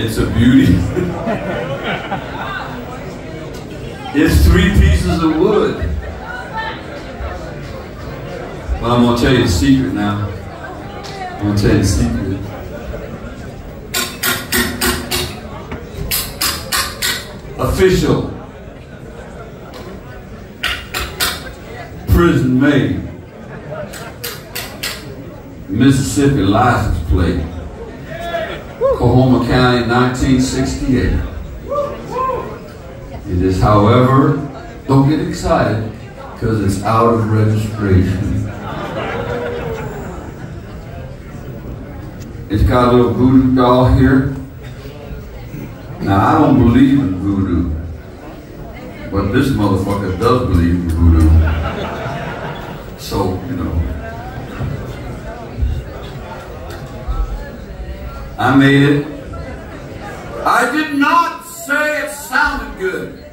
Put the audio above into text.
It's a beauty. it's three pieces of wood. But I'm gonna tell you the secret now. I'm gonna tell you the secret. Official. Prison made. Mississippi license plate. Coahoma County, 1968. It is, however, don't get excited because it's out of registration. It's got a little voodoo doll here. Now, I don't believe in voodoo, but this motherfucker does believe in voodoo. So, you know. I made it. I did not say it sounded good.